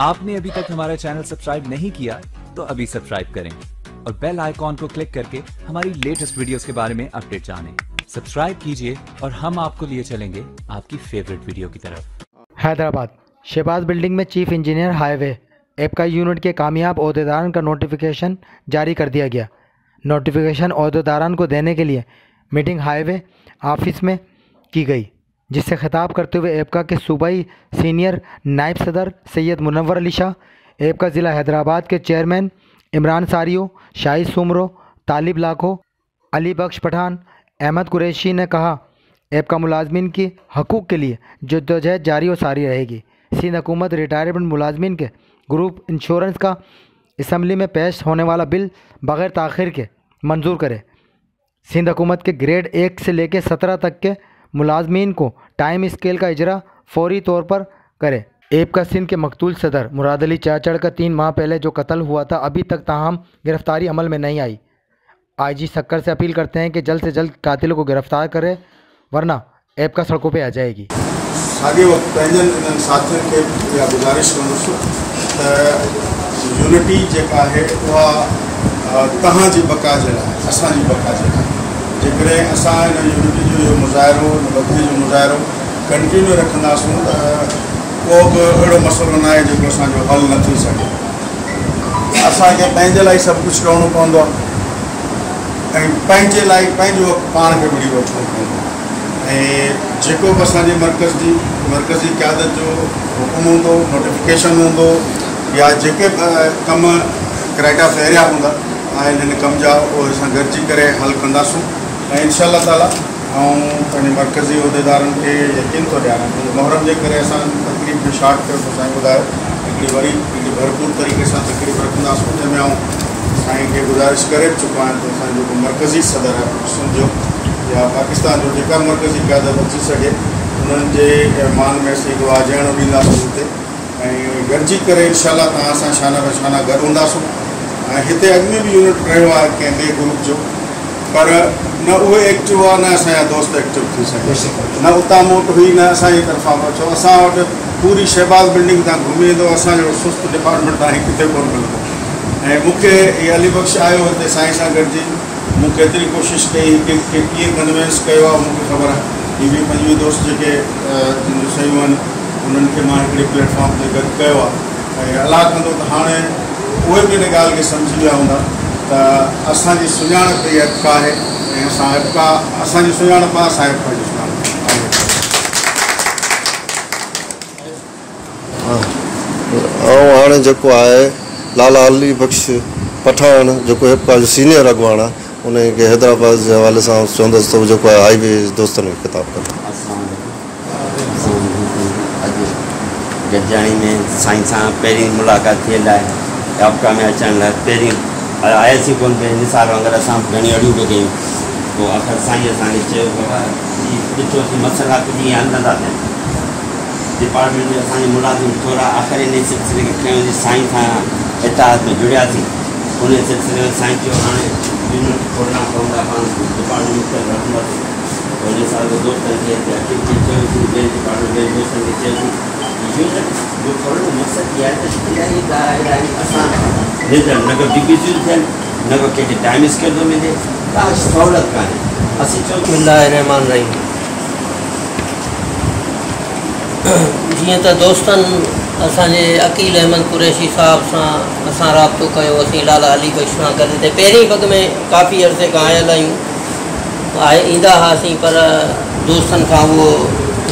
आपने अभी तक हमारा चैनल सब्सक्राइब नहीं किया तो अभी सब्सक्राइब करें और बेल आइकॉन को क्लिक करके हमारी लेटेस्ट वीडियोस के बारे में अपडेट जानें। सब्सक्राइब कीजिए और हम आपको लिए चलेंगे आपकी फेवरेट वीडियो की तरफ़। हैदराबाद, शहबाज बिल्डिंग में चीफ इंजीनियर हाईवे एपका यूनिट के कामयाब अहदेदारान का नोटिफिकेशन जारी कर दिया गया। नोटिफिकेशन अहदेदारान को देने के लिए मीटिंग हाईवे ऑफ़िस में की गई। जिससे खिताब करते हुए एपका के सूबाई सीनियर नायब सदर सैयद मुनवर अली शाह एपका ज़िला हैदराबाद के चेयरमैन इमरान सारियो शाहिद सुमरो, तालिब लाखो, अली बख्श पठान, अहमद कुरैशी ने कहा एपका मुलाजमीन की हकूक़ के लिए जद्दोजहद जारी और सारी रहेगी। सिंध हुकूमत रिटायरमेंट मुलाजमीन के ग्रुप इंश्योरेंस का इसम्बली में पेश होने वाला बिल बग़ैर तखिर के मंजूर करे। सिंध हुकूमत के ग्रेड एक से लेकर सत्रह तक के मुलाजमीन को टाइम स्केल का इजरा फौरी तौर पर करे। एप का सिंध के मकतूल सदर मुराद अली चाचड़ का तीन माह पहले जो कत्ल हुआ था, अभी तक ताहम गिरफ्तारी अमल में नहीं आई। आईजी सक्कर से अपील करते हैं कि जल्द से जल्द कातिलों को गिरफ़्तार करे, वरना ऐप का सड़कों पे आ जाएगी। साॻे वक़्तु पंहिंजनि गुज़ारिश कंदुसि त यूनिटी जेका आहे उहा बका जे लाइ बका जे जेकॾहिं असां हिन यूनिटी जो इहो मुज़ाहिरो बदली जो मुज़ाहिरो कंटिन्यू रखंदासूं त को बि अहिड़ो मसइलो न आहे जेको हल न थी सघे। असांखे पंहिंजे लाइ सभु कुझु करिणो पवंदो आहे। ऐं पंहिंजे लाइ पंहिंजो पाण खे विड़ी वठिणो मर्कज़ मर्कज़ी क़्यादत जो हुकुम हूंदो नोटिफिकेशन हूंदो, या जेके कम क्राइटा फेरिया हूंदा, आहिनि हिन कम जा, उहे असां करे हल कंदासूं। ऐं इनशा ताला ऐं पंहिंजे मर्कज़ी उहिदेदारनि यकीन थो ॾियारां कि मुहरम जे करे तकलीफ़ में शार्ट त साईं वरी भरपूर तरीक़े सां तकलीफ़ रखंदासूं जंहिंमें आउं साईं खे गुज़ारिश करे चुको आहियाँ त मर्कज़ी सदर आहे सम्झो या पाकिस्तान जो जेका मर्कज़ी क़्यादत अची सघे उन्हनि जे मान में असीं हिकिड़ो आजणो ॾींदासीं हुते। ऐं गॾिजी करे इनशा तव्हां सां शाना बशाना गॾु हूंदासीं। ऐं हिते में बि यूनिट रहियो आहे ॿिए ग्रुप जो। पर न उहे एक्टिव आहे दोस्त एक्टिव थी सघे। न उतां मोट हुई, न असांजी तरफ़ां असां वटि पूरी शहबाज बिल्डिंग तव्हां घुमी वेंदो असांजो सुस्त डिपार्टमेंट तव्हांखे किथे कोन मिलंदो। ऐं मूंखे इहे अली बख़्श आयो हिते साईं सां गॾिजी। एतिरी कोशिशि कई कि कीअं कन्वेंस कयो ख़बर ही वीह पंजवीह दोस्त जेके जूं शयूं आहिनि, उन्हनि खे माँ हिकिड़े प्लेटफॉर्म ते गॾु कयो आहे। ऐं अलाह कंदो त हाणे उहे बि हिन ॻाल्हि खे त असांजी सुञाणप इहा एपका आहे ऐं असां एपका असांजी सुञाणप आहे असां एपका जी सुञाणप आहे ऐं हाणे जेको आहे लाला अली बख़्श पठान जेको हिपका जो सीनियर अॻुवान आहे उनखे हैदराबाद जे हवाले सां चवंदुसि त जेको आहे हाईवे दोस्तनि खे ख़िताब कंदो अॼु गॾिजाणी में साईं सां पहिरीं मुलाक़ात थियल आहे आपका में अचण लाइ पहिरीं आयासीं कोन पिया निसार वांगुरु असां घणी अड़ियूं आख़िर साईं असांखे चयो बाबा ही ॾिठोसीं मसइला डिपार्टमेंट में असांजे मुलाज़िम थोरा आख़िर इन सिलसिले खे खयों साईं सां इतिहाद में जुड़ियासीं उन सिलसिले में साईं चयो हाणे यूनिट खोलणा पवंदा डिपार्टमेंट रखंदासीं साल चयोसीं ॿिए डिपार्टमेंट ॿिए यूनिट जो खोलणो मक़सदु इहा आहे इलाही इलाही असां रिज़ल्ट न को डिग्रीज़ियूं थियनि न को कंहिंखे टाइम स्केल थो का अकील अहमद कुरैशी साहब सां असां राब्तो कयो, असीं लाला अली बख़्श सां गॾु वक़्त में काफ़ी अरसे खां आयल आहियूं आहे ईंदा हुआसीं पर दोस्तनि खां उहो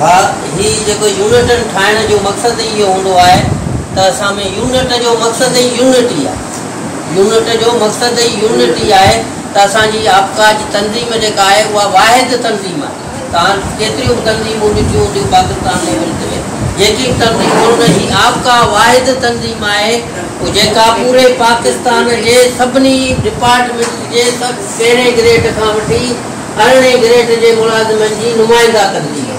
हा हीअ जेको यूनिटनि ठाहिण जो मक़सदु इहो हूंदो आहे, त में यूनिट जो मक़सदु ई यूनिटी आहे। यूनिट जो मक़सदु ई यूनिटी आहे, त जी तंज़ीम जेका आहे, उहा वाहिद तंज़ीम आहे। तव्हां पाकिस्तान लेवल ते जी वाहिद तंज़ीम जेका पूरे पाकिस्तान जे सभिनी डिपार्टमेंट जे ग्रेड ग्रेड जे जी नुमाइंदा कंदी।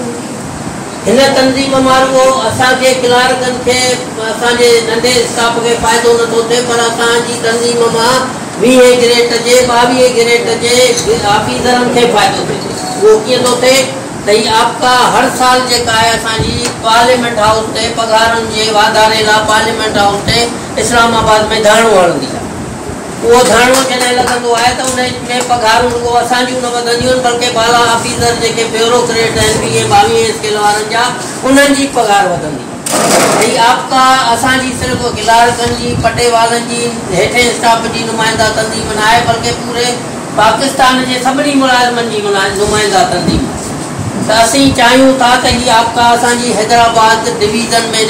हिन तंज़ीम माँ असांखे क्लार्कनि खे, असांजे नंढे स्टाफ खे फ़ाइदो नथो थिए, पर असांजी तंज़ीम माँ वीह ग्रेड जे, ॿावीह ग्रेड जे ऑफिसरनि खे फ़ाइदो थो थिए। त हीअ आपका हर साल जेका आहे असांजी पार्लियामेंट हाउस ते, पघारनि जे वाधारे लाइ पार्लियामेंट हाउस ते इस्लामाबाद में धरणो आहे। उहो धरणो जॾहिं लॻंदो आहे त उन में पघारूं रुगो असांजूं न बल्कि बाला ऑफिसर जेके ब्यूरोक्रेट आहिनि वीह ॿावीह स्केल वारनि जा उन्हनि जी आपका असांजी सिर्फ़ु गिलारकनि जी पटे वारनि जी स्टाफ जी, नुमाइंदा तंज़ीम न बल्कि पूरे पाकिस्तान जे सभिनी मुलाज़िमनि जी नुमाइंदा तंज़ीम त असीं चाहियूं था आपका हैदराबाद डिवीज़न में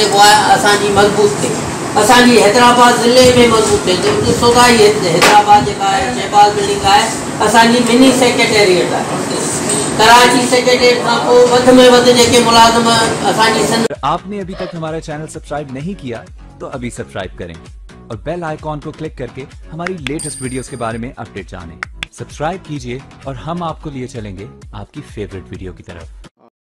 मज़बूत थिए असांजी हैदराबाद ज़िले में मज़बूत थिए ॾिसो था हैदराबाद जेका आहे, शहबाज़ बिल्डिंग आहे, असांजी मिनी सेक्रेटेरिएट आहे। कराची सेक्रेटेरिएट खां पोइ वधि में वधि जेके मुलाज़िम असांजी आपने अभी तक हमारा चैनल सब्सक्राइब नहीं किया तो अभी सब्सक्राइब करें और बेल आइकॉन को क्लिक करके हमारी लेटेस्ट वीडियोस के बारे में अपडेट जानें। सब्सक्राइब कीजिए और हम आपको लिए चलेंगे आपकी फेवरेट वीडियो की तरफ़।